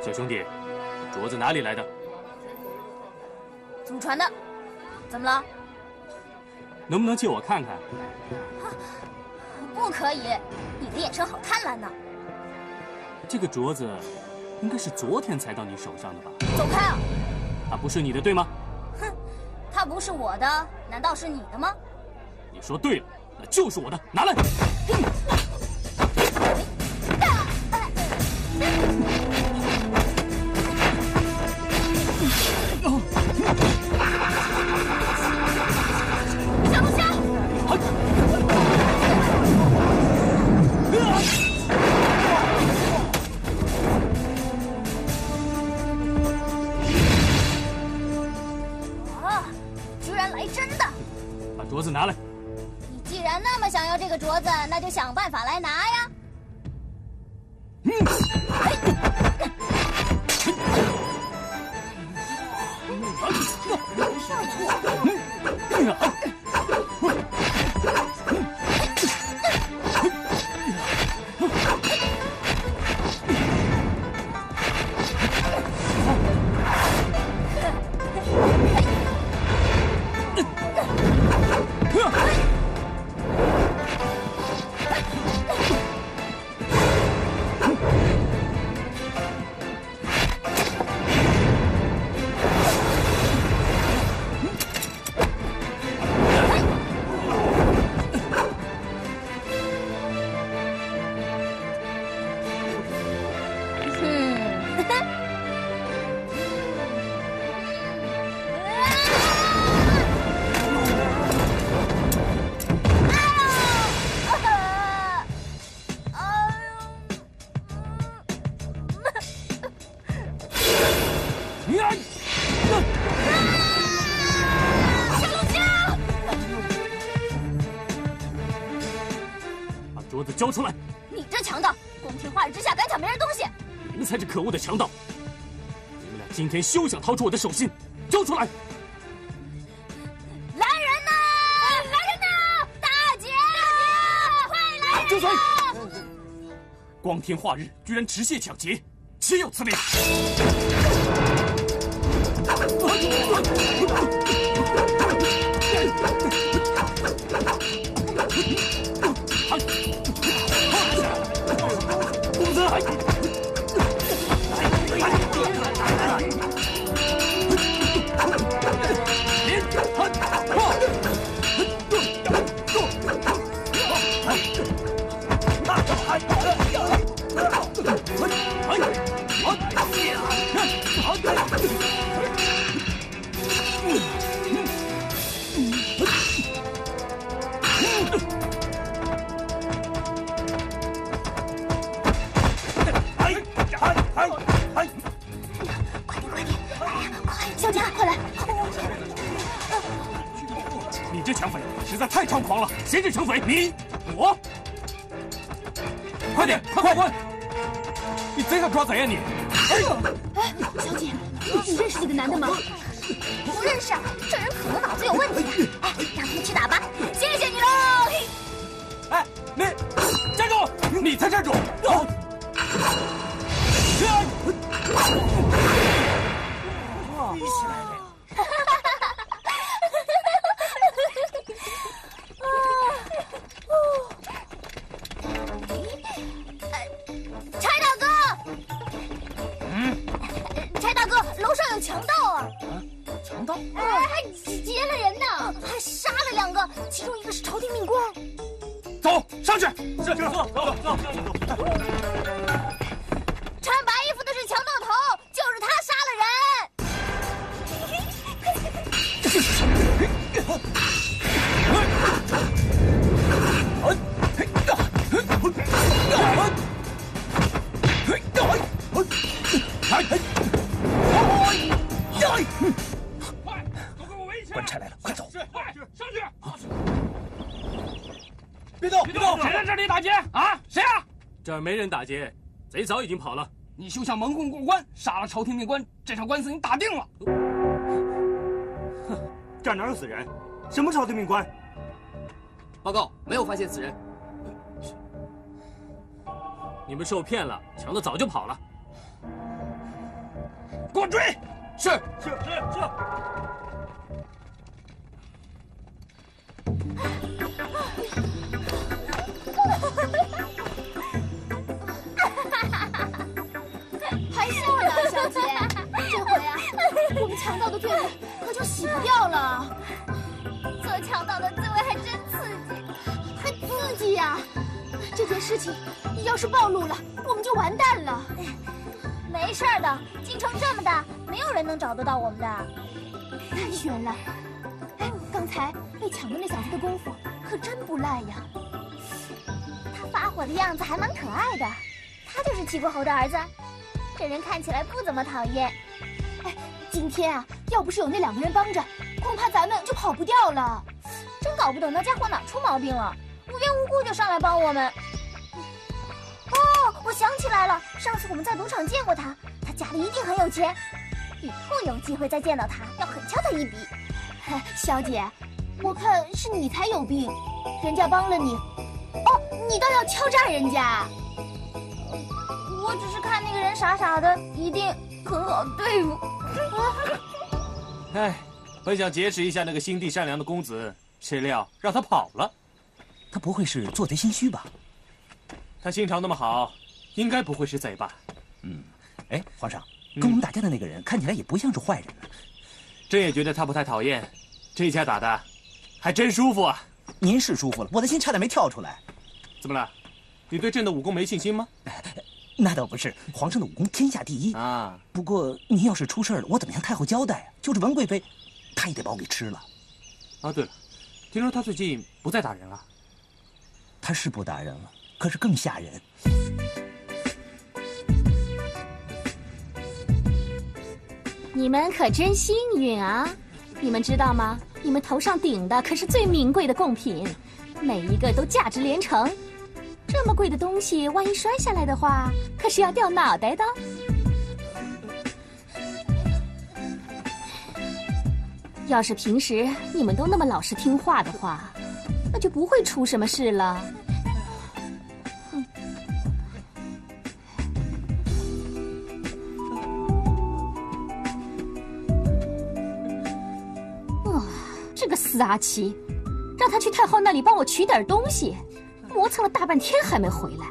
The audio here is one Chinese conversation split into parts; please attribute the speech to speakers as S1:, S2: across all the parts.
S1: 小兄弟，镯子哪里来的？
S2: 祖传的，怎么了？
S1: 能不能借我看看？
S2: 不可以，你的眼神好贪婪呢。
S1: 这个镯子应该是昨天才到你手上的吧？
S2: 走开啊！
S1: 它不是你的，对吗？
S2: 哼，它不是我的，难道是你的吗？
S1: 你说对了，那就是我的，拿来。镯
S2: 嗯嗯啊
S1: 交出来！
S2: 你这强盗，光天化日之下敢抢别人东西！
S1: 你们才是可恶的强盗！你们俩今天休想逃出我的手心！交出来！
S2: 来人呐！来人呐！大姐，快来！
S1: 住嘴！光天化日，居然持械抢劫，岂有此理！谁是抢匪？你我，快点，快快滚！你贼想抓贼呀你？
S2: 哎呦！哎，小姐，你认识这个男的吗？不认识，这人可能脑子有问题。哎，让他们去打吧。谢谢你喽。
S1: 哎，你站住！你才站住！
S2: 还劫了人呢，还杀了两个，其中一个是朝廷命官。
S1: 走，上去。是，走走走走走。没人打劫，
S3: 贼早已经跑了。
S4: 你休想蒙混过关，杀了朝廷命官，这场官司你打定了。
S5: 哼，这哪有死人？什么朝廷命官？
S6: 报告，没有发现死人。
S3: 你们受骗了，强子早就跑了。
S4: 给我追！
S6: 是
S5: 是是是。
S7: 我们强盗的罪名可就洗不掉了。
S2: 做强盗的滋味还真刺激，
S7: 还刺激呀！这件事情要是暴露了，我们就完蛋了。
S2: 没事的，京城这么大，没有人能找得到我们的。
S7: 太悬了！哎，刚才被抢的那小子的功夫可真不赖呀。
S2: 他发火的样子还蛮可爱的。他就是齐国侯的儿子，这人看起来不怎么讨厌。
S7: 哎，今天啊，要不是有那两个人帮着，恐怕咱们就跑不掉了。
S2: 真搞不懂那家伙哪出毛病了，无缘无故就上来帮我们。哦，我想起来了，上次我们在赌场见过他，他家里一定很有钱。以后有机会再见到他，要狠敲他一笔。
S7: 小姐，我看是你才有病，人家帮了你，哦，你倒要敲诈人家。
S2: 我只是看那个人傻傻的，一定很好对付。
S3: 哎，本想劫持一下那个心地善良的公子，谁料让他跑了。
S8: 他不会是做贼心虚吧？
S3: 他心肠那么好，应该不会是贼吧？
S8: 嗯。哎，皇上，跟我们打架的那个人看起来也不像是坏人呢。
S3: 朕也觉得他不太讨厌，这一下打的还真舒服啊。
S8: 您是舒服了，我的心差点没跳出来。
S3: 怎么了？你对朕的武功没信心吗？
S8: 那倒不是，皇上的武功天下第一啊。不过您要是出事了，我怎么向太后交代啊？就是文贵妃，她也得把我给吃了。
S3: 啊，对了，听说她最近不再打人了。
S8: 她是不打人了，可是更吓人。
S9: 你们可真幸运啊！你们知道吗？你们头上顶的可是最名贵的贡品，每一个都价值连城。这么贵的东西，万一摔下来的话，可是要掉脑袋的。要是平时你们都那么老实听话的话，那就不会出什么事了。啊，这个死阿奇，让他去太后那里帮我取点东西。磨蹭了大半天还没回来，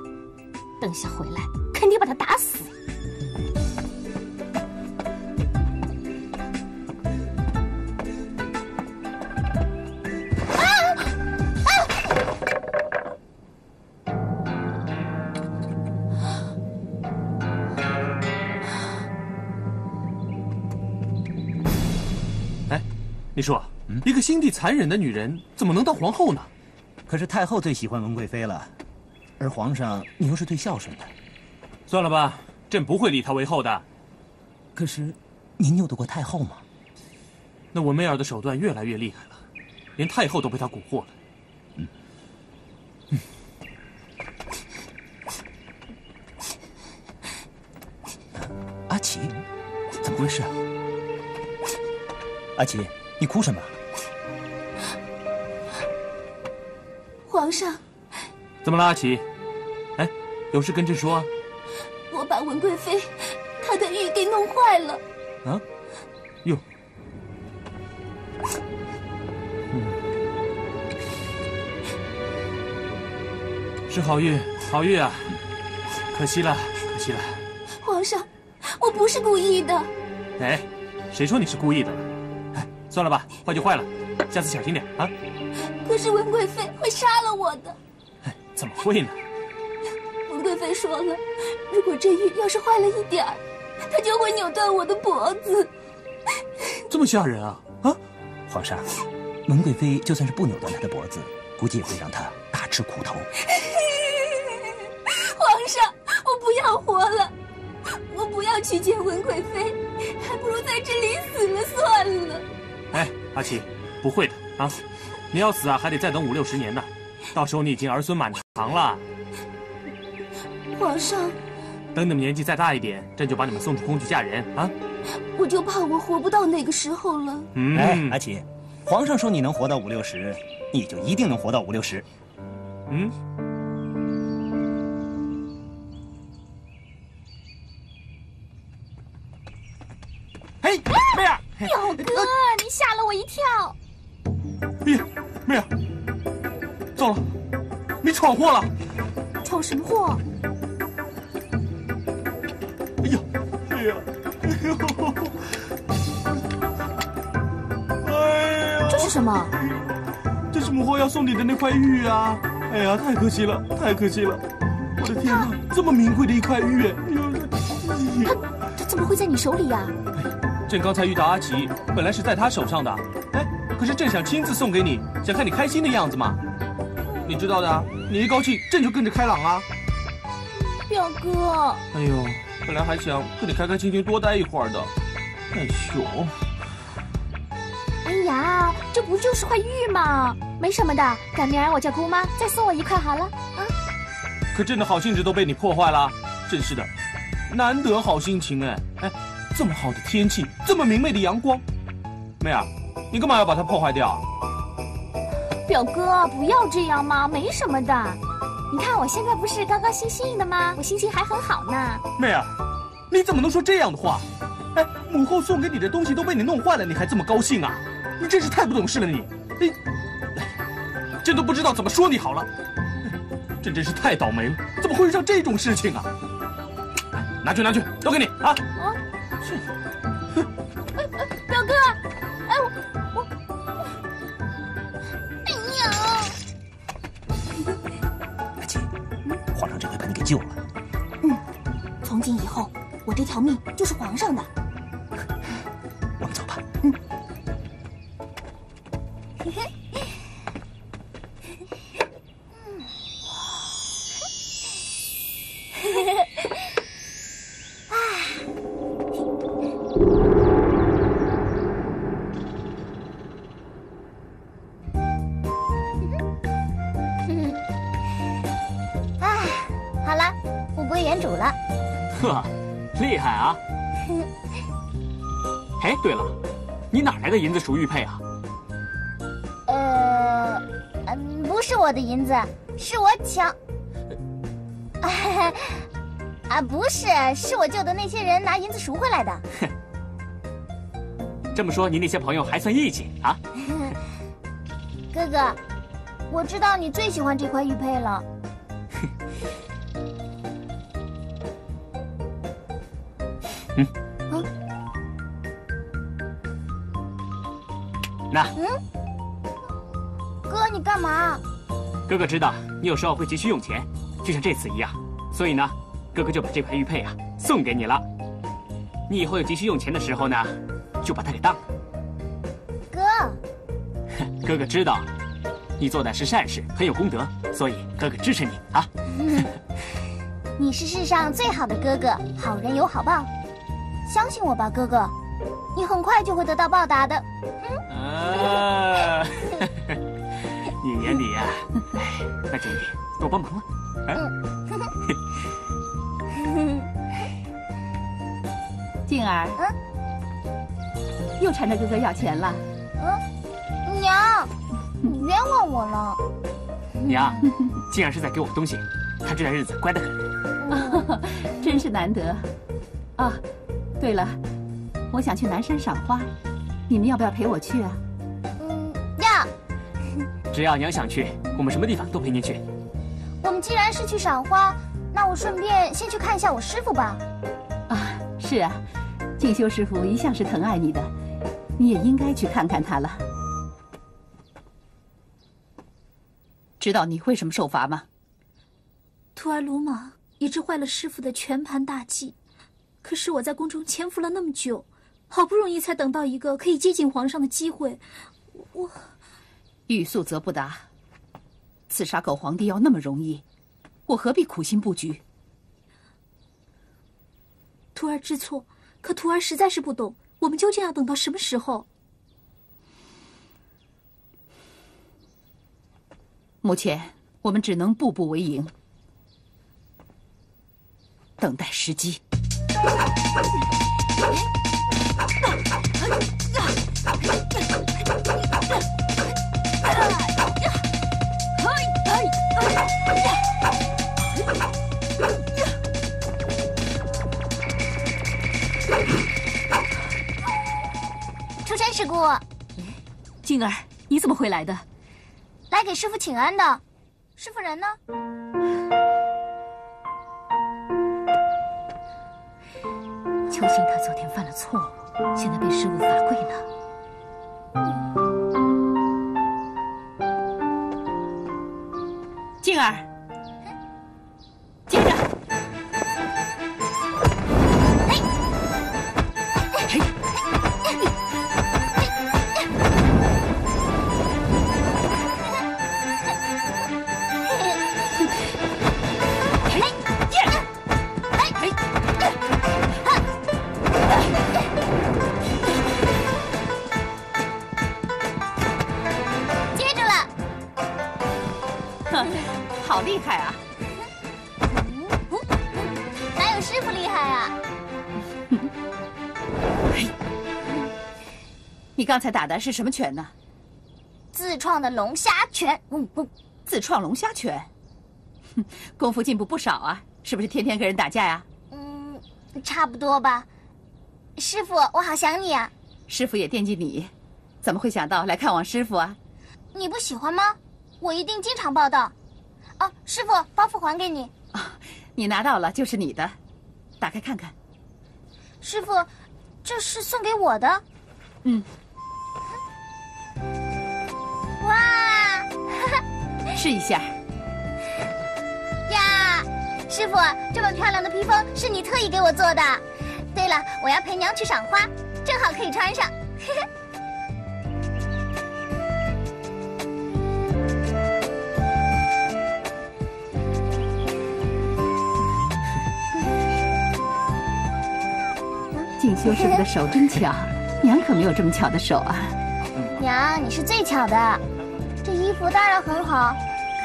S9: 等下回来肯定把他打死。
S3: 哎，你说，一个心地残忍的女人怎么能当皇后呢？
S8: 可是太后最喜欢文贵妃了，而皇上你又是最孝顺的，
S3: 算了吧，朕不会立她为后的。
S8: 可是，您拗得过太后吗？
S3: 那文媚儿的手段越来越厉害了，连太后都被她蛊惑了。嗯，嗯。
S8: 阿奇，怎么回事啊？阿奇，你哭什么？
S7: 皇上，
S3: 怎么了，阿奇？哎，有事跟朕说啊。
S7: 我把文贵妃她的玉给弄坏了。啊？
S3: 哟。嗯。是好玉，好玉啊！可惜了，可惜了。
S7: 皇上，我不是故意的。
S3: 哎，谁说你是故意的了？哎，算了吧，坏就坏了，下次小心点啊。
S7: 可是文贵妃会杀了我的，
S3: 怎么会呢？
S7: 文贵妃说了，如果这玉要是坏了一点儿，她就会扭断我的脖子。
S3: 这么吓人啊！啊，
S8: 皇上，文贵妃就算是不扭断她的脖子，估计也会让她大吃苦头。
S7: 皇上，我不要活了，我不要去见文贵妃，还不如在这里死了算了。
S3: 哎，阿七，不会的啊。你要死啊，还得再等五六十年呢，到时候你已经儿孙满堂了。
S7: 皇上，
S3: 等你们年纪再大一点，朕就把你们送出宫去嫁人啊！
S7: 我就怕我活不到那个时候了。
S8: 嗯，哎，阿奇，皇上说你能活到五六十，你就一定能活到五六十。嗯。
S3: 嘿，妹儿，
S9: 表哥，你吓了我一跳。
S3: 呀，妹儿，糟了，你闯祸了！
S9: 闯什么祸？
S3: 哎呀！哎呀！哎呦！
S9: 哎呀这是什么？
S3: 这是母后要送你的那块玉啊！哎呀，太可惜了，太可惜了！我的天哪，这么名贵的一块玉！哎
S9: 他他怎么会在你手里呀？
S3: 朕刚才遇到阿奇，本来是在他手上的。哎，可是朕想亲自送给你，想看你开心的样子嘛。你知道的，你一高兴，朕就跟着开朗啊。
S9: 表哥。
S3: 哎呦。本来还想和你开开心心多待一会儿的，太熊。
S9: 哎呀，这不就是块玉吗？没什么的，赶明儿我叫姑妈再送我一块好了。啊！
S3: 可朕的好兴致都被你破坏了，真是的，难得好心情哎哎，这么好的天气，这么明媚的阳光，妹儿，你干嘛要把它破坏掉？
S9: 表哥，不要这样嘛，没什么的。你看我现在不是高高兴兴的吗？我心情还很好呢。
S3: 妹儿，你怎么能说这样的话？哎，母后送给你的东西都被你弄坏了，你还这么高兴啊？你真是太不懂事了你！你，朕都不知道怎么说你好了。朕真是太倒霉了，怎么会遇上这种事情啊？拿去拿去，都给你啊！啊，
S9: 哼，
S7: 从今以后，我这条命就是皇上的。
S8: 我们走吧。
S7: 嗯。
S4: 的 银属玉佩啊？
S2: 呃，嗯，不是我的银子，是我抢。啊，不是，是我救的那些人拿银子赎回来的。哼，
S4: 这么说，你那些朋友还算义气啊？
S2: 哥哥，我知道你最喜欢这块玉佩了。哥
S4: 哥知道你有时候会急需用钱，就像这次一样，所以呢，哥哥就把这块玉佩啊送给你了。你以后有急需用钱的时候呢，就把它给当了。
S2: 哥，
S4: 哥哥知道你做的是善事，很有功德，所以哥哥支持你啊。
S2: 你是世上最好的哥哥，好人有好报，相信我吧，哥哥，你很快就会得到报答的。
S4: 啊，你眼里呀，哎，那就你多帮忙了。
S9: 嗯，静儿，又缠着哥哥要钱了。
S2: 嗯，娘，你冤枉我了。
S4: 娘，静儿是在给我东西，她这段日子乖得很。
S9: 真是难得。啊，对了，我想去南山赏花，你们要不要陪我去啊？
S4: 只要娘想去，我们什么地方都陪您去。
S2: 我们既然是去赏花，那我顺便先去看一下我师傅吧。
S9: 啊，是啊，静修师傅一向是疼爱你的，你也应该去看看他了。知道你为什么受罚吗？
S7: 徒儿鲁莽，以致坏了师傅的全盘大计。可是我在宫中潜伏了那么久，好不容易才等到一个可以接近皇上的机会，我。
S9: 欲速则不达，刺杀狗皇帝要那么容易，我何必苦心布局？
S7: 徒儿知错，可徒儿实在是不懂，我们究竟要等到什么时候？
S9: 目前我们只能步步为营。
S10: 等待时机。
S2: 出山事故，
S10: 静儿，你怎么会来的？
S2: 来给师傅请安的。师傅人呢？
S10: 秋心他昨天犯了错误，现在被师傅罚跪呢。静儿，你刚才打的是什么拳呢？
S2: 自创的龙虾拳，嗯嗯，
S10: 自创龙虾拳，哼，功夫进步不少啊！是不是天天跟人打架呀？
S2: 嗯，差不多吧。师傅，我好想你啊！
S10: 师傅也惦记你，怎么会想到来看望师傅啊？
S2: 你不喜欢吗？我一定经常报道。哦，师傅，包袱还给你。
S10: 啊，你拿到了就是你的，打开看看。
S2: 师傅，这是送给我的。
S10: 嗯。
S2: 哇！
S10: 试一下。
S2: 呀，师傅，这么漂亮的披风是你特意给我做的。对了，我要陪娘去赏花，正好可以穿上。
S10: 静修师傅的手真巧，娘可没有这么巧的手啊。
S2: 娘，你是最巧的。这衣服当然很好，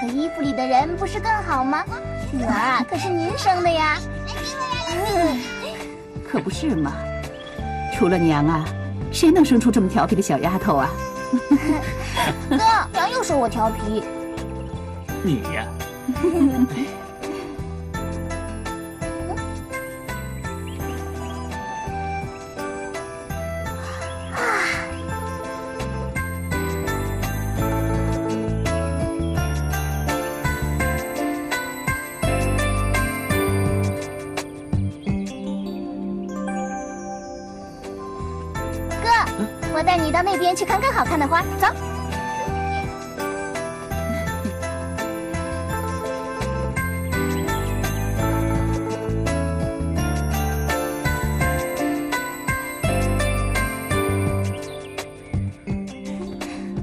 S2: 可衣服里的人不是更好吗？女儿啊，可是您生的呀。
S10: 可不是嘛！除了娘啊，谁能生出这么调皮的小丫头啊？
S2: 哥，娘又说我调皮。
S4: 你呀。
S2: 我 的花，走。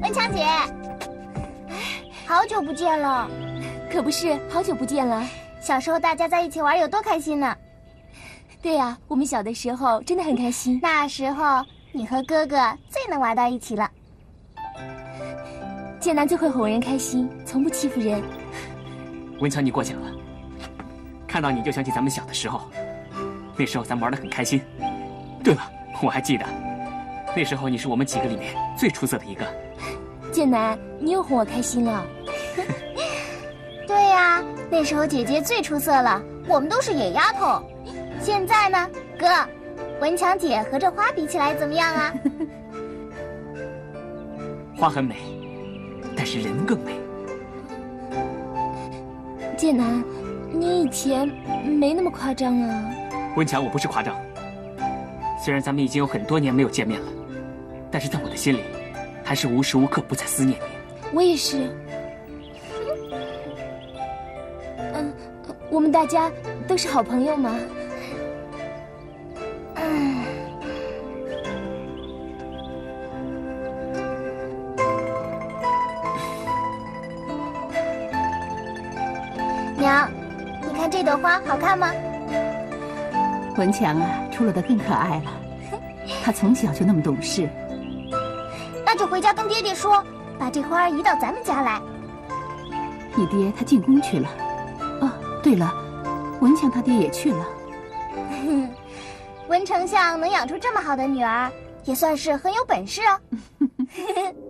S2: 文强姐，好久不见了，
S7: 可不是，好久不见了。
S2: 小时候大家在一起玩有多开心呢？
S7: 对呀，我们小的时候真的很开心。
S2: 那时候。你和哥哥最能玩到一起了。
S7: 剑南最会哄人开心，从不欺负人。
S4: 文强，你过奖了。看到你就想起咱们小的时候，那时候咱们玩的很开心。对了，我还记得，那时候你是我们几个里面最出色的一个。
S7: 剑南，你又哄我开心了。
S2: 对呀，那时候姐姐最出色了，我们都是野丫头。现在呢，哥。文强姐和这花比起来怎么样啊？
S4: 花很美，但是人更美。
S7: 剑南，你以前没那么夸张啊。
S4: 文强，我不是夸张。虽然咱们已经有很多年没有见面了，但是在我的心里，还是无时无刻不在思念你。
S7: 我也是。嗯，我们大家都是好朋友嘛。
S2: 好看吗？
S10: 文强啊，出落的更可爱了。他从小就那么懂事。
S2: 那就回家跟爹爹说，把这花移到咱们家来。
S10: 你爹他进宫去了。哦，对了，文强他爹也去了。
S2: 文丞相能养出这么好的女儿，也算是很有本事哦。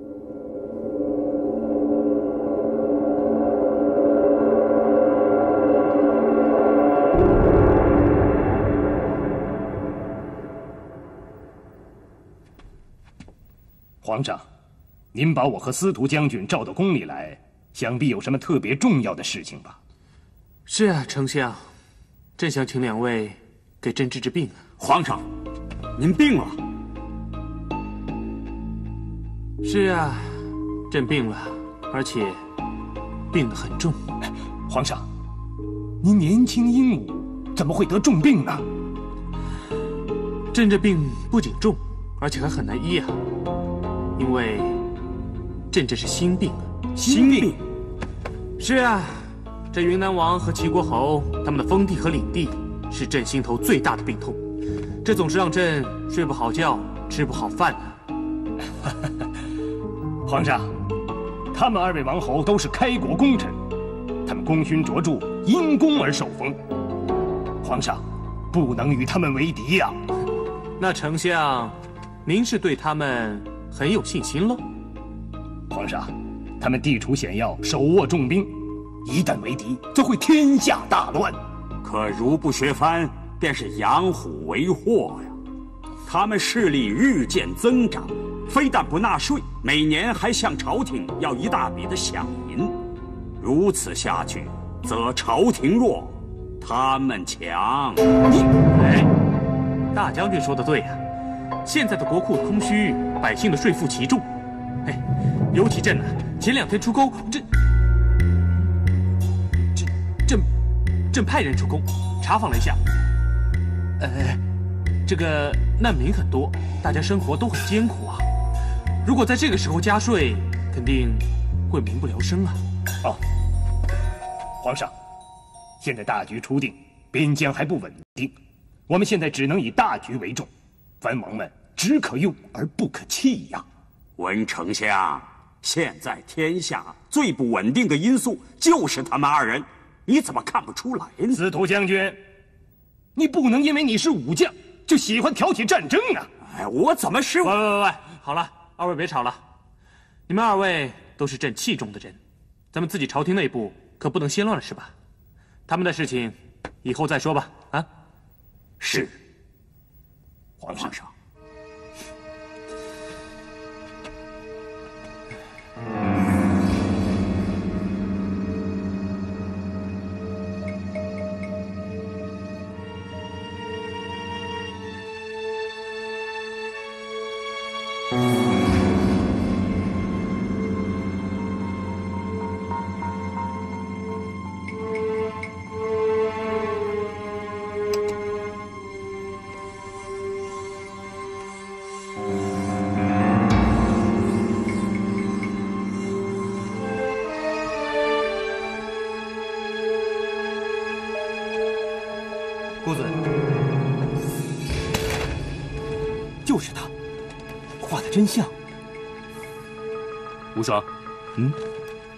S11: 皇上，您把我和司徒将军召到宫里来，想必有什么特别重要的事情吧？
S3: 是啊，丞相，朕想请两位给朕治治病啊。
S5: 皇上，您病了？
S3: 是啊，朕病了，而且病得很重。
S11: 皇上，您年轻英武，怎么会得重病呢？
S3: 朕这病不仅重，而且还很难医啊。因为朕这是心病，
S5: 心病。
S3: 是啊，这云南王和齐国侯他们的封地和领地，是朕心头最大的病痛，这总是让朕睡不好觉，吃不好饭呢。
S11: 皇上，他们二位王侯都是开国功臣，他们功勋卓著，因功而受封。皇上不能与他们为敌呀。
S3: 那丞相，您是对他们？很有信心喽，
S11: 皇上，他们地处险要，手握重兵，一旦为敌，则会天下大乱。
S5: 可如不削藩，便是养虎为祸呀。他们势力日渐增长，非但不纳税，每年还向朝廷要一大笔的饷银。如此下去，则朝廷弱，他们强。
S3: 你，哎，大将军说的对呀。现在的国库空虚，百姓的税负奇重，哎，尤其朕呢，前两天出宫，朕，朕，朕，朕派人出宫查访了一下，呃，这个难民很多，大家生活都很艰苦啊。如果在这个时候加税，肯定会民不聊生啊。
S11: 哦，皇上，现在大局初定，边疆还不稳定，我们现在只能以大局为重。藩王们只可用而不可弃呀，
S5: 文丞相，现在天下最不稳定的因素就是他们二人，你怎么看不出来呢？
S11: 司徒将军，你不能因为你是武将就喜欢挑起战争啊！
S5: 哎，我怎么是？
S3: 喂喂喂喂，好了，二位别吵了，你们二位都是朕器重的人，咱们自己朝廷内部可不能先乱了，是吧？他们的事情以后再说吧。啊，
S5: 是。
S11: 皇上。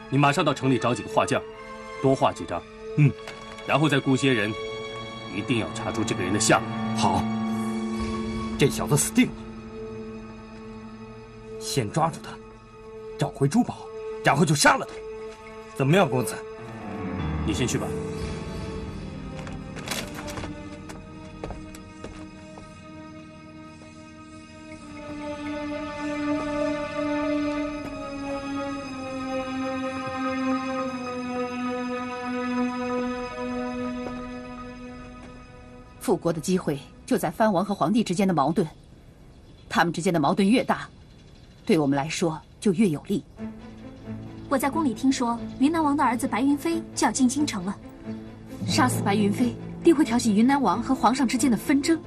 S11: 你马上到城里找几个画匠，多画几张，嗯，然后再雇些人，一定要查出这个人的下落。
S8: 好，这小子死定了，先抓住他，找回珠宝，然后就杀了他，怎么样，公子？
S11: 你先去吧。
S10: 复国的机会就在藩王和皇帝之间的矛盾，他们之间的矛盾越大，对我们来说就越有利。
S7: 我在宫里听说，云南王的儿子白云飞就要进京城了。
S10: 杀死白云飞，定会挑起云南王和皇上之间的纷争。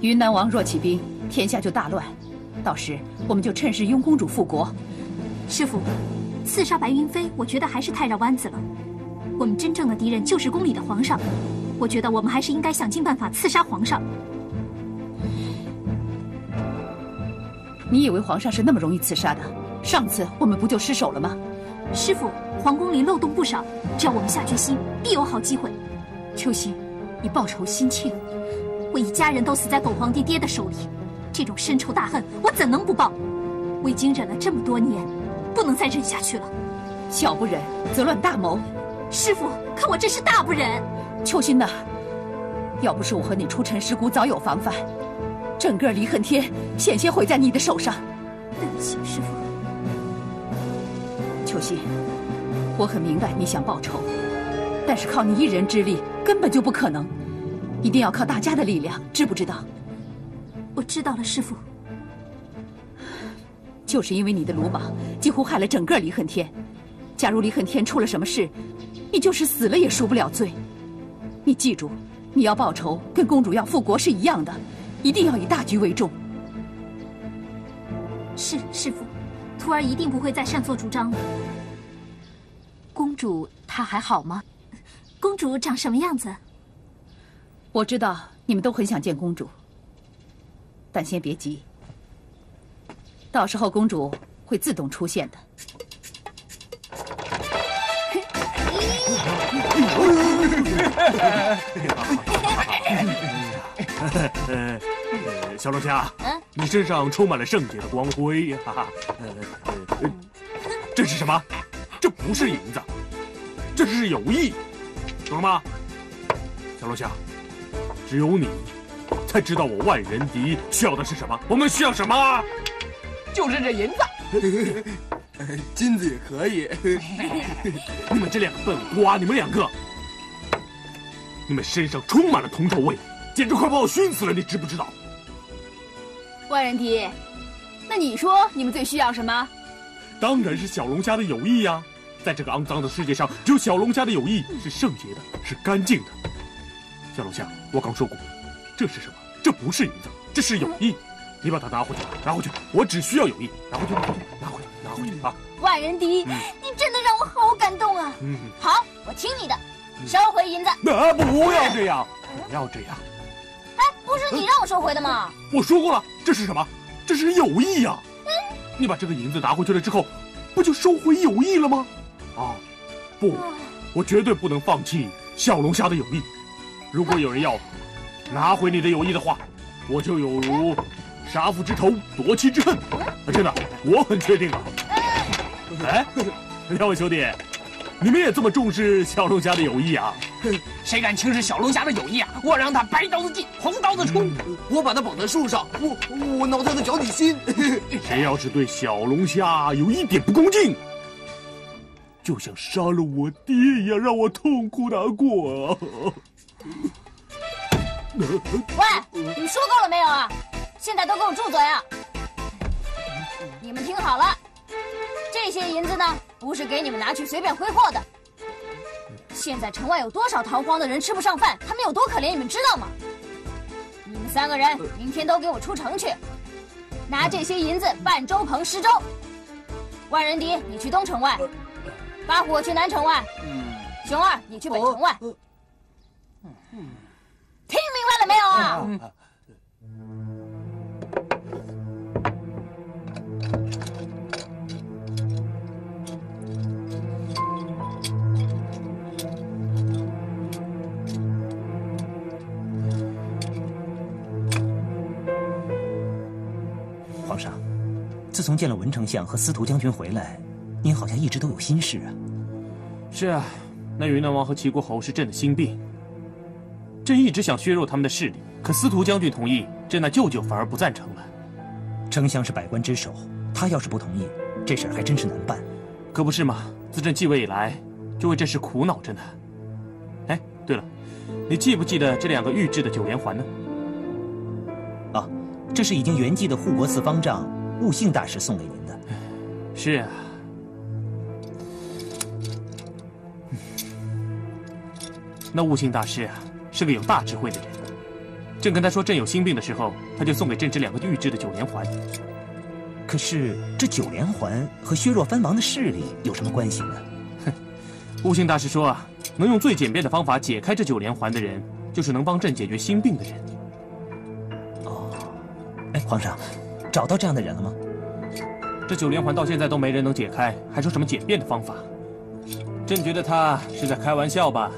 S10: 云南王若起兵，天下就大乱，到时我们就趁势拥公主复国。
S7: 师傅，刺杀白云飞，我觉得还是太绕弯子了。我们真正的敌人就是宫里的皇上。我觉得我们还是应该想尽办法刺杀皇上。
S10: 你以为皇上是那么容易刺杀的？上次我们不就失手了吗？
S7: 师傅，皇宫里漏洞不少，只要我们下决心，必有好机会。
S10: 秋心，你报仇心切。
S7: 我一家人都死在狗皇帝爹的手里，这种深仇大恨我怎能不报？我已经忍了这么多年，不能再忍下去了。
S10: 小不忍则乱大谋。
S7: 师傅，可我这是大不忍。
S10: 秋心呐，要不是我和你出尘尸谷早有防范，整个离恨天险些毁在你的手上。
S7: 对不起，师傅。
S10: 秋心，我很明白你想报仇，但是靠你一人之力根本就不可能，一定要靠大家的力量，知不知道？
S7: 我知道了，师傅。
S10: 就是因为你的鲁莽，几乎害了整个离恨天。假如离恨天出了什么事，你就是死了也赎不了罪。你记住，你要报仇，跟公主要复国是一样的，一定要以大局为重。
S7: 是师父，徒儿一定不会再擅作主张了。
S10: 公主她还好吗？
S7: 公主长什么样子？
S10: 我知道你们都很想见公主，但先别急，到时候公主会自动出现的。
S3: 呃，小龙虾，嗯，你身上充满了圣洁的光辉，哈哈。呃，这是什么？这不是银子，这是友谊，懂了吗？小龙虾，只有你才知道我万人敌需要的是什么。我们需要什么？
S6: 就是这银子。
S12: 金子也可以。
S3: 你们这两个笨瓜，你们两个，你们身上充满了铜臭味，简直快把我熏死了！你知不知道？
S2: 万人敌，那你说你们最需要什么？
S3: 当然是小龙虾的友谊呀！在这个肮脏的世界上，只有小龙虾的友谊是圣洁的，是干净的。小龙虾，我刚说过，这是什么？这不是银子，这是友谊。你把它拿回去，拿回去！我只需要友谊，拿回去，拿回去，拿回去，拿回去啊！
S2: 万人敌，你真的让我好感动啊！嗯，好，我听你的，收回银子。
S3: 那不要这样，不要这样。
S2: 哎，不是你让我收回的吗？
S3: 我说过了，这是什么？这是友谊呀！你把这个银子拿回去了之后，不就收回友谊了吗？啊，不，我绝对不能放弃小龙虾的友谊。如果有人要拿回你的友谊的话，我就有如。杀父之仇，夺妻之恨，真的，我很确定啊！哎，两位兄弟，你们也这么重视小龙虾的友谊啊？
S6: 谁敢轻视小龙虾的友谊啊？我让他白刀子进，红刀子出，我把他绑在树上，我我挠他的脚底心。
S3: 谁要是对小龙虾有一点不恭敬，就像杀了我爹一样，让我痛苦难过啊。
S2: 喂，你说够了没有啊？现在都给我住嘴啊！你们听好了，这些银子呢，不是给你们拿去随便挥霍的。现在城外有多少逃荒的人吃不上饭，他们有多可怜，你们知道吗？你们三个人明天都给我出城去，拿这些银子办周鹏施粥。万人敌，你去东城外；八虎去南城外；熊二，你去北城外。听明白了没有啊？
S8: 从见了文丞相和司徒将军回来，您好像一直都有心事啊。
S13: 是啊，那云南王和齐国侯是朕的心病。朕一直想削弱他们的势力，可司徒将军同意，朕那舅舅反而不赞成了。
S8: 丞相是百官之首，他要是不同意，这事儿还真是难办。
S13: 可不是吗？自朕继位以来，就为这事苦恼着呢。哎，对了，你记不记得这两个玉制的九连环呢？
S8: 啊。这是已经圆寂的护国寺方丈悟性大师送给您的。
S13: 是啊，那悟性大师啊，是个有大智慧的人。朕跟他说朕有心病的时候，他就送给朕这两个玉制的九连环。
S8: 可是这九连环和削弱藩王的势力有什么关系呢？
S13: 哼，悟性大师说啊，能用最简便的方法解开这九连环的人，就是能帮朕解决心病的人。
S8: 哦，哎皇上，找到这样的人了吗？
S13: 这九连环到现在都没人能解开，还说什么简便的方法？朕觉得他是在开玩笑吧？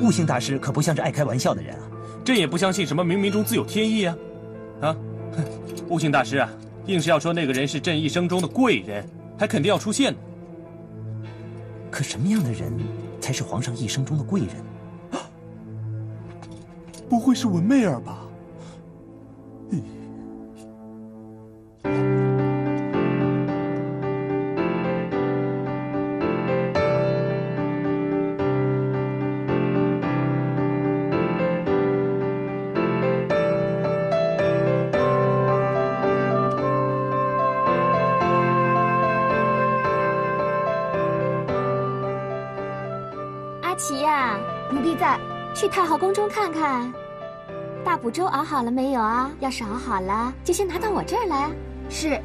S8: 悟性大师可不像是爱开玩笑的人啊。
S14: 朕也不相信什么冥冥中自有天意啊！啊，悟性大师啊，硬是要说那个人是朕一生中的贵人，还肯定要出现呢。
S8: 可什么样的人才是皇上一生中的贵人？
S14: 不会是文媚儿吧？
S9: 阿奇呀，奴婢在，去太后宫中看看。大补粥熬好了没有啊？要是熬好了，就先拿到我这儿来。
S15: 是。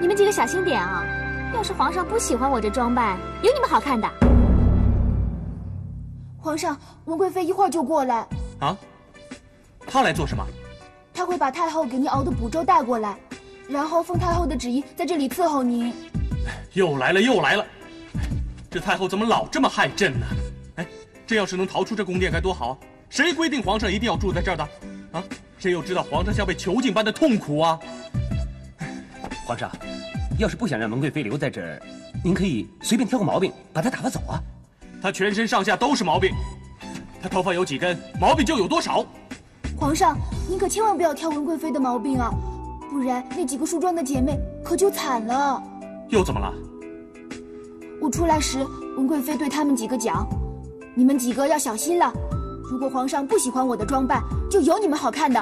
S9: 你们几个小心点啊！要是皇上不喜欢我这装扮，有你们好看的。
S15: 皇上，文贵妃一会儿就过来。
S3: 啊？她来做什么？
S15: 她会把太后给您熬的补粥带过来，然后奉太后的旨意在这里伺候您。
S3: 又来了，又来了！这太后怎么老这么害朕呢？哎，朕要是能逃出这宫殿该多好！谁规定皇上一定要住在这儿的？啊？谁又知道皇上像被囚禁般的痛苦啊？
S11: 皇上，要是不想让文贵妃留在这儿，您可以随便挑个毛病把她打发走啊。
S3: 她全身上下都是毛病，她头发有几根，毛病就有多少。
S15: 皇上，您可千万不要挑文贵妃的毛病啊，不然那几个梳妆的姐妹可就惨了。
S3: 又怎么了？
S15: 我出来时，文贵妃对他们几个讲：“你们几个要小心了，如果皇上不喜欢我的装扮，就有你们好看的。”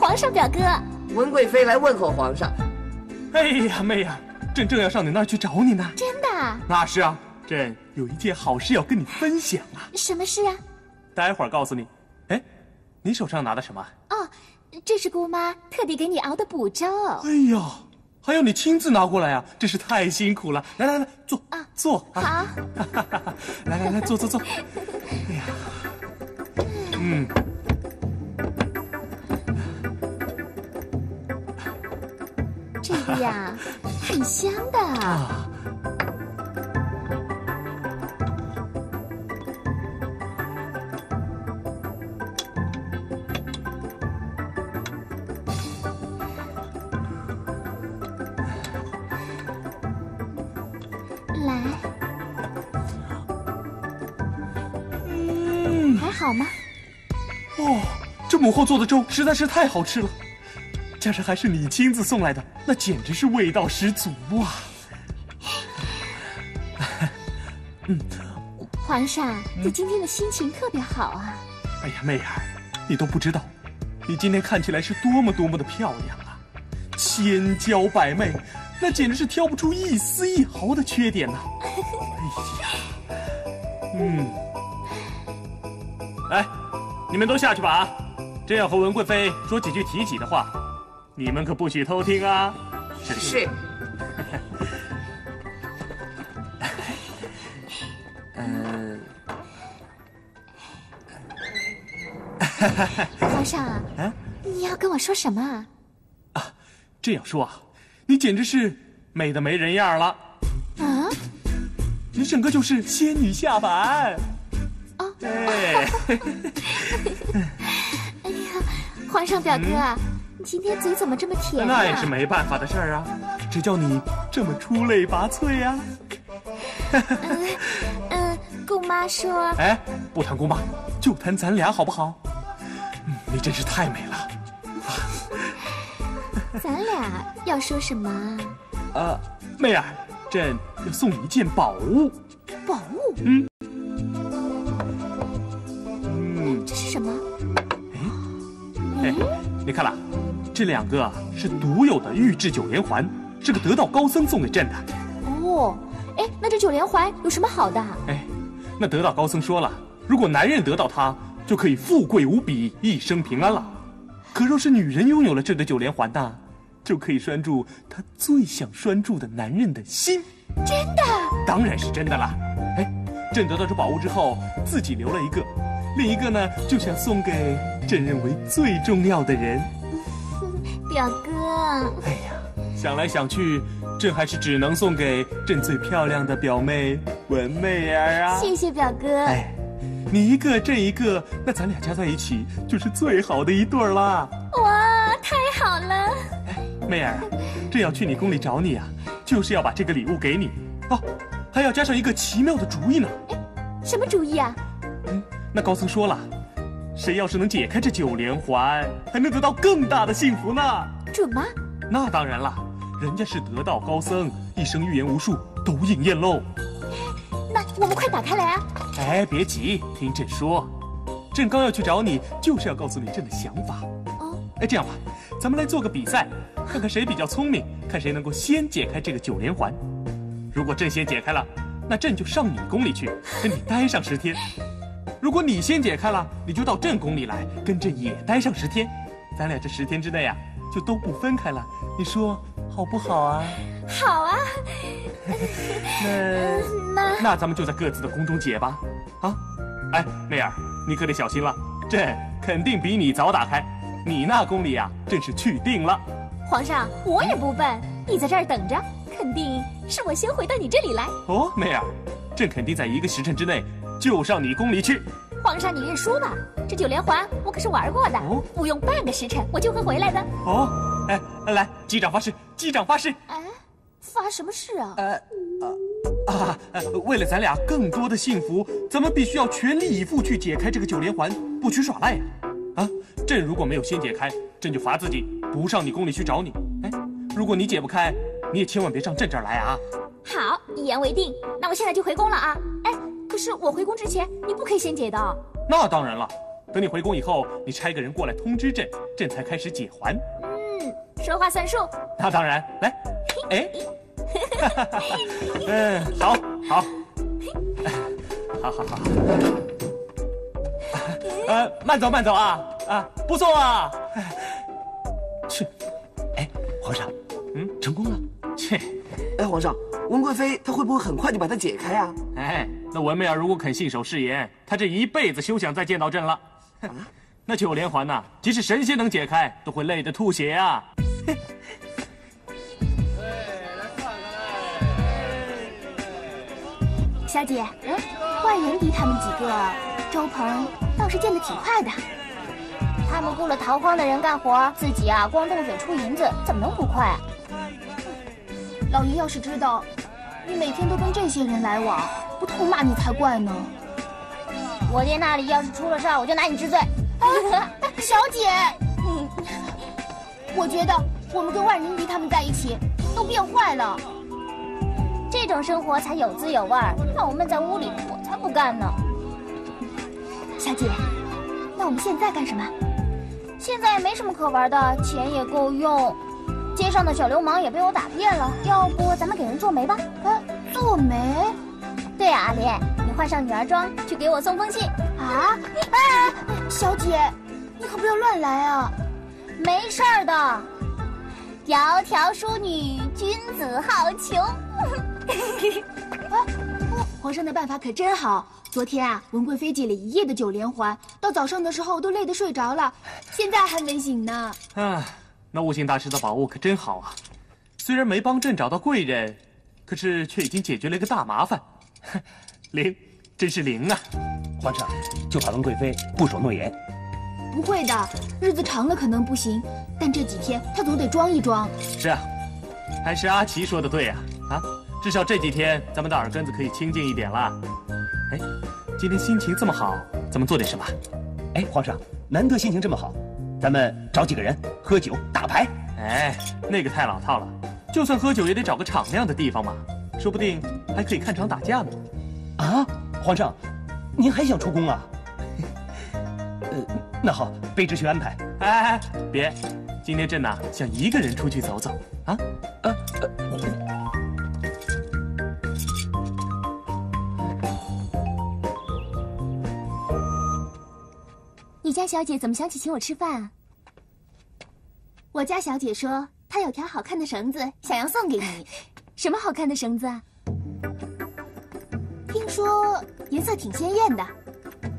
S9: 皇上表哥，
S16: 文贵妃来问候皇上。
S3: 哎呀，妹呀，朕正要上你那儿去找你呢。
S9: 真的？
S3: 那是啊，朕有一件好事要跟你分享啊。
S9: 什么事啊？
S3: 待会儿告诉你。哎，你手上拿的什么？
S9: 哦，这是姑妈特地给你熬的补粥。
S3: 哎呀，还要你亲自拿过来啊，真是太辛苦了。来来来，坐啊，坐。
S9: 好。
S3: 来来来，坐坐坐。哎呀，嗯。
S9: 这个呀，很香的。
S3: 啊、母后做的粥实在是太好吃了。加上还是你亲自送来的，那简直是味道十足啊！
S9: 嗯，皇上，你今天的心情特别好啊！
S3: 哎呀，妹儿，你都不知道，你今天看起来是多么多么的漂亮啊，千娇百媚，那简直是挑不出一丝一毫的缺点呐！哎呀，嗯，哎，你们都下去吧啊！朕要和文贵妃说几句提己的话。你们可不许偷听啊！
S16: 是是。
S9: 嗯。皇上啊，啊，你要跟我说什么啊？
S3: 啊，这样说啊，你简直是美的没人样了。
S9: 啊？
S3: 你整个就是仙女下凡。
S9: 哦。
S3: 哎。
S9: 皇上表哥。你今天嘴怎么这么甜、
S3: 啊？那也是没办法的事儿啊，只叫你这么出类拔萃呀、
S9: 啊。嗯嗯，姑妈说，
S3: 哎，不谈姑妈，就谈咱俩好不好？嗯，你真是太美了。
S9: 咱俩要说什么？
S3: 啊，妹儿，朕要送你一件宝物。
S9: 宝物？
S3: 嗯。
S9: 嗯，这是什么？
S3: 你看了？这两个是独有的玉制九连环，是个得道高僧送给朕的。
S9: 哦，哎，那这九连环有什么好的？
S3: 哎，那得道高僧说了，如果男人得到它，就可以富贵无比，一生平安了。可若是女人拥有了这对九连环呢，就可以拴住她最想拴住的男人的心。
S7: 真的？
S3: 当然是真的啦。哎，朕得到这宝物之后，自己留了一个，另一个呢，就想送给朕认为最重要的人。
S7: 表哥。
S3: 哎呀，想来想去，朕还是只能送给朕最漂亮的表妹文媚儿啊。
S7: 谢谢表哥。
S3: 哎。你一个，朕一个，那咱俩加在一起就是最好的一对儿啦！
S7: 哇，太好了！
S3: 哎，媚儿，朕要去你宫里找你啊，就是要把这个礼物给你哦，还要加上一个奇妙的主意呢。
S7: 哎，什么主意啊？
S3: 嗯，那高僧说了，谁要是能解开这九连环，还能得到更大的幸福呢。
S7: 准吗？
S3: 那当然了，人家是得道高僧，一生预言无数，都应验喽。
S7: 那我们快打开来啊！
S3: 哎，别急，听朕说。朕刚要去找你，就是要告诉你朕的想法。哦，哎，这样吧，咱们来做个比赛，看看谁比较聪明，看谁能够先解开这个九连环。如果朕先解开了，那朕就上你宫里去跟你待上十天；如果你先解开了，你就到朕宫里来跟朕也待上十天。咱俩这十天之内啊，就都不分开了。你说好不好啊？
S7: 好啊。
S3: 那那那咱们就在各自的宫中解吧，啊！哎，媚儿，你可得小心了，朕肯定比你早打开，你那宫里呀，朕是去定了。
S7: 皇上，我也不笨，你在这儿等着，肯定是我先回到你这里来。
S3: 哦，媚儿，朕肯定在一个时辰之内就上你宫里去。
S7: 皇上，你认输吧，这九连环我可是玩过的，不用半个时辰我就会回来的。
S3: 哦，哎，来，机长发誓，机长发誓。
S7: 哎。发什么誓啊？
S3: 呃，啊啊！为了咱俩更多的幸福，咱们必须要全力以赴去解开这个九连环，不许耍赖呀！啊，朕如果没有先解开，朕就罚自己不上你宫里去找你。哎，如果你解不开，你也千万别上朕这儿来啊！
S7: 好，一言为定。那我现在就回宫了啊！哎，可是我回宫之前，你不可以先解的。
S3: 那当然了，等你回宫以后，你差个人过来通知朕，朕才开始解环。
S7: 嗯，说话算数。
S3: 那当然，来，哎。嗯，好，好，好好好，呃，慢走慢走啊啊，不送啊，
S8: 去，哎，皇上，嗯，成功了，
S3: 切，
S16: 哎，皇上，温贵妃她会不会很快就把它解开啊？
S3: 哎，那文媚儿如果肯信守誓言，她这一辈子休想再见到朕了。那九连环呐，即使神仙能解开，都会累得吐血啊。
S7: 小姐，嗯，万人敌他们几个，周鹏倒是见得挺快的。
S2: 他们雇了逃荒的人干活，自己啊光动嘴出银子，怎么能不快？
S7: 老爷要是知道你每天都跟这些人来往，不痛骂你才怪呢。
S2: 我爹那里要是出了事儿，我就拿你治罪。
S7: 小姐，嗯，我觉得我们跟万人敌他们在一起，都变坏了。
S2: 这种生活才有滋有味儿，让我闷在屋里，我才不干呢。
S7: 小姐，那我们现在干什么？
S2: 现在也没什么可玩的，钱也够用，街上的小流氓也被我打遍了。要不咱们给人做媒吧？
S7: 哎，做媒？
S2: 对啊，阿莲，你换上女儿装去给我送封信
S7: 啊！哎，小姐，你可不要乱来啊！
S2: 没事儿的，窈窕淑女，君子好逑。
S7: 啊，皇上的办法可真好！昨天啊，文贵妃解了一夜的九连环，到早上的时候都累得睡着了，现在还没醒呢。
S3: 啊，那悟性大师的宝物可真好啊！虽然没帮朕找到贵人，可是却已经解决了一个大麻烦。灵，真是灵啊！
S8: 皇上，就怕文贵妃不守诺言。
S7: 不会的，日子长了可能不行，但这几天她总得装一装。
S3: 是啊，还是阿奇说的对啊。啊，至少这几天咱们的耳根子可以清静一点了。哎，今天心情这么好，咱们做点什么？
S8: 哎，皇上，难得心情这么好，咱们找几个人喝酒打牌。
S3: 哎，那个太老套了，就算喝酒也得找个敞亮的地方嘛，说不定还可以看场打架呢。
S8: 啊，皇上，您还想出宫啊？呃，那好，卑职去安排。
S3: 哎哎哎，别，今天朕呐想一个人出去走走啊。呃呃。
S7: 家小姐怎么想起请我吃饭啊？我家小姐说
S15: 她有条好看的绳子，想要送给你。什么好看的绳子啊？听说颜色挺鲜艳的，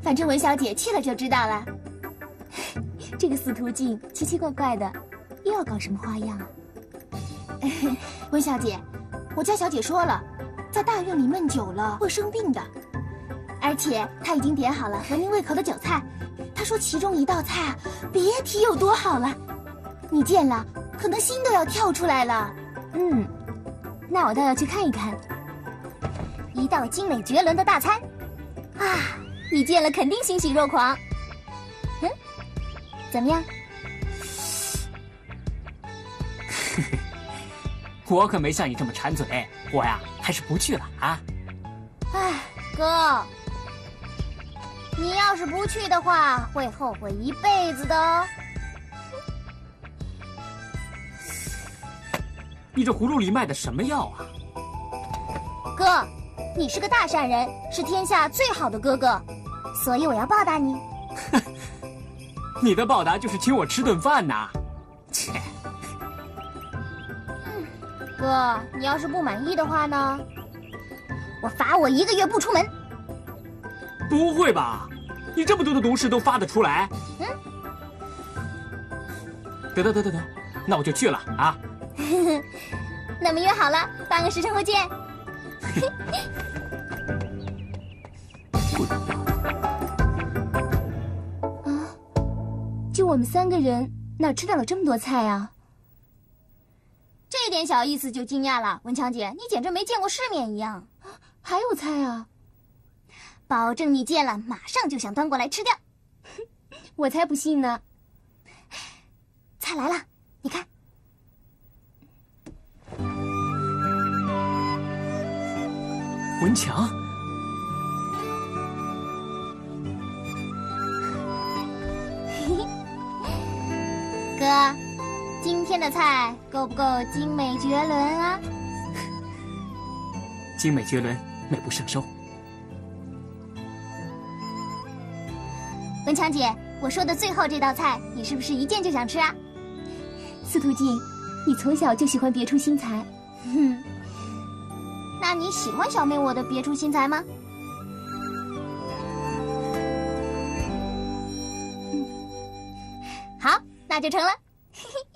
S15: 反正文小姐去了就知道了。这个司徒静奇奇怪怪的，又要搞什么花样啊？文小姐，我家小姐说了，在大院里闷久了会生病的，而且她已经点好了合您胃口的酒菜。她说其中一道菜啊，别提有多好了，你见了可能心都要跳出来了。嗯，那我倒要去看一看。一道精美绝伦的大餐，啊，你见了肯定欣喜若狂。嗯，怎么样？
S4: 我可没像你这么馋嘴，我呀还是不去了啊。
S2: 哎，哥，你要是不去的话，会后悔一辈子的哦。
S4: 你这葫芦里卖的什么药啊？
S2: 哥。你是个大善人，是天下最好的哥哥，所以我要报答你。
S4: 你的报答就是请我吃顿饭呐？切！
S2: 哥，你要是不满意的话呢？我罚我一个月不出门。
S4: 不会吧？你这么多的毒誓都发得出来？嗯。得得得得得，那我就去了啊。
S2: 那么约好了，半个时辰后见。啊！就我们三个人，哪吃得了这么多菜啊？这点小意思就惊讶了，文强姐，你简直没见过世面一样！还有菜啊？保证你见了马上就想端过来吃掉。我才不信呢！菜来了，你看。
S4: 文强，
S2: 哥，今天的菜够不够精美绝伦啊？
S4: 精美绝伦，美不胜收。
S2: 文强姐，我说的最后这道菜，你是不是一见就想吃啊？司徒静，你从小就喜欢别出心裁。哼。那你喜欢小妹我的别出心裁吗？好，那就成了。嘿嘿。